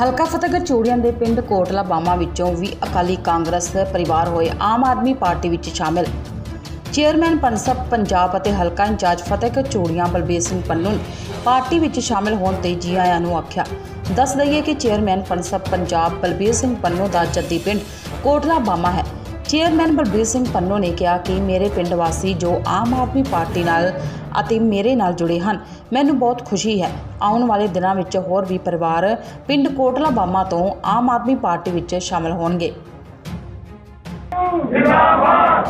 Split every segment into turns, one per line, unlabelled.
ਹਲਕਾ ਫਤਿਹਗੜ੍ਹ ਚੂੜੀਆਂ ਦੇ ਪਿੰਡ ਕੋਟਲਾ ਬਾਮਾ ਵਿੱਚੋਂ ਵੀ ਅਕਾਲੀ ਕਾਂਗਰਸ ਪਰਿਵਾਰ ਹੋਏ ਆਮ ਆਦਮੀ ਪਾਰਟੀ ਵਿੱਚ ਸ਼ਾਮਿਲ। ਚੇਅਰਮੈਨ ਪਨਸਪ ਪੰਜਾਬ ਅਤੇ ਹਲਕਾ ਇੰਚਾਰਜ ਫਤਿਹਗੜ੍ਹ ਚੂੜੀਆਂ ਬਲਬੀਰ ਸਿੰਘ ਪੰਨੂ ਨੇ ਪਾਰਟੀ ਵਿੱਚ ਸ਼ਾਮਿਲ ਹੋਣ ਤੇ ਜੀ ਆਇਆਂ ਨੂੰ ਆਖਿਆ। ਦੱਸ ਦਈਏ ਕਿ ਚੇਅਰਮੈਨ ਪਨਸਪ ਪੰਜਾਬ ਬਲਬੀਰ ਸਿੰਘ ਪੰਨੂ ਦਾ ਜੱਦੀ ਪਿੰਡ ਕੋਟਲਾ ਬਾਮਾ ਹੈ। ਚੇਅਰਮੈਨ ਬਲਬੀਰ ਸਿੰਘ ਪੰਨੂ ਨੇ ਕਿਹਾ ਕਿ ਮੇਰੇ ਪਿੰਡ ਵਾਸੀ ਜੋ ਆਮ ਆਦਮੀ ਪਾਰਟੀ ਨਾਲ ਅਤੇ ਮੇਰੇ ਨਾਲ ਜੁੜੇ ਹਨ ਮੈਨੂੰ ਬਹੁਤ ਖੁਸ਼ੀ ਹੈ। ਆਉਣ ਵਾਲੇ ਦਿਨਾਂ ਵਿੱਚ ਹੋਰ ਵੀ ਪਰਿਵਾਰ ਪਿੰਡ ਕੋਟਲਾ ਬਾਮਾ ਤੋਂ ਆਮ ਆਦਮੀ ਪਾਰਟੀ ਵਿੱਚ ਸ਼ਾਮਲ ਹੋਣਗੇ।
ਜਿੰਦਾਬਾਦ!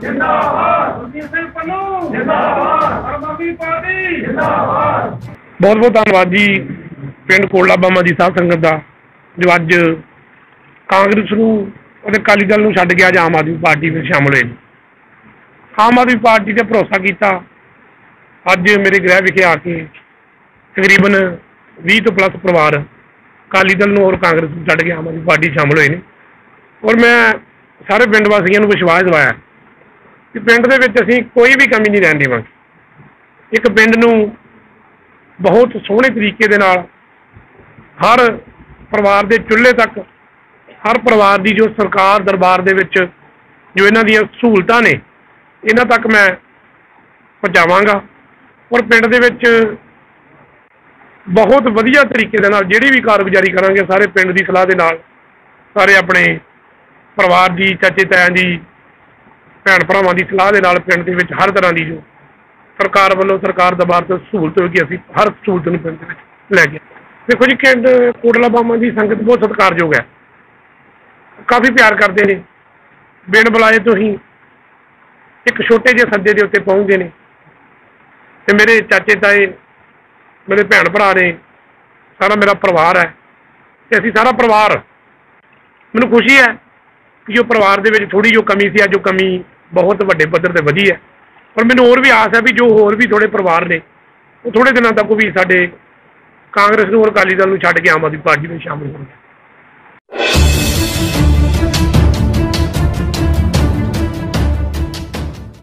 ਜਿੰਦਾਬਾਦ! ਸੁਰਜੀਤ ਸਿੰਘ ਪੰਨੂ ਜਿੰਦਾਬਾਦ! ਆਮ ਆਦਮੀ ਪਾਰਟੀ! ਜਿੰਦਾਬਾਦ!
ਬਹੁਤ ਬਹੁਤ ਧੰਨਵਾਦ ਜੀ ਪਿੰਡ ਕੋਲਾ ਬਾਮਾ ਦੀ ਸਾਧ ਸੰਗਤ ਦਾ ਜੋ ਅੱਜ ਕਾਂਗਰਸ ਨੂੰ ਅਤੇ ਅਕਾਲੀ ਦਲ ਨੂੰ ਛੱਡ ਕੇ ਅੱਜ ਆਮ ਆਦਮੀ ਪਾਰਟੀ ਵਿੱਚ ਸ਼ਾਮਲ ਹੋਏ। ਆਮ ਆਦਮੀ ਪਾਰਟੀ ਤੇ ਭਰੋਸਾ ਕੀਤਾ ਅੱਜ ਮੇਰੇ ਗ੍ਰਹਿ ਵਿਖੇ ਆ ਕੇ ਤਕਰੀਬਨ 20 ਤੋਂ ਪਲੱਸ ਪਰਿਵਾਰ ਅਕਾਲੀ ਦਲ ਨੂੰ ਔਰ ਕਾਂਗਰਸ ਨੂੰ ਛੱਡ ਕੇ ਆਮ ਆਦਮੀ ਪਾਰਟੀ 'ਚ ਸ਼ਾਮਲ ਹੋਏ ਨੇ। ਔਰ ਮੈਂ ਸਾਰੇ ਪਿੰਡ ਵਾਸੀਆਂ ਨੂੰ ਵਿਸ਼ਵਾਸ ਦਿਵਾਇਆ ਕਿ ਪਿੰਡ ਦੇ ਵਿੱਚ ਅਸੀਂ ਕੋਈ ਵੀ ਕਮੀ ਨਹੀਂ ਰਹਿਣ ਦੇਵਾਂਗੇ। ਇੱਕ ਪਿੰਡ ਨੂੰ ਬਹੁਤ ਸੋਹਣੇ ਤਰੀਕੇ ਦੇ ਨਾਲ ਹਰ ਪਰਿਵਾਰ ਦੇ ਚੁੱਲ੍ਹੇ ਤੱਕ, ਹਰ ਪਰਿਵਾਰ ਦੀ ਜੋ ਸਰਕਾਰ ਦਰਬਾਰ ਦੇ ਵਿੱਚ ਜੋ ਇਹਨਾਂ ਦੀਆਂ ਸਹੂਲਤਾਂ ਨੇ, ਇਹਨਾਂ ਤੱਕ ਮੈਂ ਪਹੁੰਚਾਵਾਂਗਾ। ਔਰ ਪਿੰਡ ਦੇ ਵਿੱਚ ਬਹੁਤ ਵਧੀਆ ਤਰੀਕੇ ਦੇ ਨਾਲ ਜਿਹੜੀ ਵੀ ਕਾਰਗੁਜ਼ਾਰੀ ਕਰਾਂਗੇ ਸਾਰੇ ਪਿੰਡ ਦੀ ਸਲਾਹ ਦੇ ਨਾਲ, ਸਾਰੇ ਆਪਣੇ ਪਰਿਵਾਰ ਦੀ, ਚਾਚੇ ਤਾਇਆਂ ਦੀ, ਭੈਣ ਭਰਾਵਾਂ ਦੀ ਸਲਾਹ ਦੇ ਨਾਲ ਪਿੰਡ ਦੇ ਵਿੱਚ ਹਰ ਤਰ੍ਹਾਂ ਦੀ ਜੋ ਸਰਕਾਰ ਵੱਲੋਂ ਸਰਕਾਰ ਦਰਬਾਰ ਤੋਂ ਸਹੂਲਤ ਹੋਏਗੀ, ਅਸੀਂ ਹਰ ਸਹੂਲਤ ਨੂੰ ਪਿੰਡ ਦੇ ਵਿੱਚ ਲੈ ਕੇ ਦੇਖੋ ਜੀ, ਪਿੰਡ ਕੋਟਲਾ ਬਾਮਾ ਦੀ ਸੰਗਤ ਬਹੁਤ ਸਤਿਕਾਰਯੋਗ ਹੈ। ਕਾਫੀ ਪਿਆਰ ਕਰਦੇ ਨੇ। ਬਿਨ ਬੁਲਾਏ ਤੋਂ ਹੀ ਇੱਕ ਛੋਟੇ ਜਿਹੇ ਸੱਦੇ ਦੇ ਉੱਤੇ ਪਹੁੰਚਦੇ ਨੇ। ਤੇ ਮੇਰੇ ਚਾਚੇ ਤਾਏ, ਮੇਰੇ ਭੈਣ ਭਰਾ ਨੇ, ਸਾਰਾ ਮੇਰਾ ਪਰਿਵਾਰ ਹੈ। ਤੇ ਅਸੀਂ ਸਾਰਾ ਪਰਿਵਾਰ, ਮੈਨੂੰ ਖੁਸ਼ੀ ਹੈ ਕਿ ਜੋ ਪਰਿਵਾਰ ਦੇ ਵਿੱਚ ਥੋੜੀ ਜੋ ਕਮੀ ਸੀ, ਅੱਜ ਉਹ ਕਮੀ ਬਹੁਤ ਵੱਡੇ ਪੱਧਰ ਤੇ ਵਧੀ ਹੈ। ਪਰ ਮੈਨੂੰ ਹੋਰ ਵੀ ਆਸ ਹੈ ਵੀ ਜੋ ਹੋਰ ਵੀ ਥੋੜੇ ਪਰਿਵਾਰ ਨੇ, ਉਹ ਥੋੜੇ ਦਿਨਾਂ ਤੱਕ ਵੀ ਸਾਡੇ ਕਾਂਗਰਸ ਨੂੰ ਔਰ ਅਕਾਲੀ ਦਲ ਨੂੰ ਛੱਡ ਕੇ ਆਮ ਆਦਮੀ ਪਾਰਟੀ ਵਿੱਚ ਸ਼ਾਮਲ ਹੋਣਗੇ।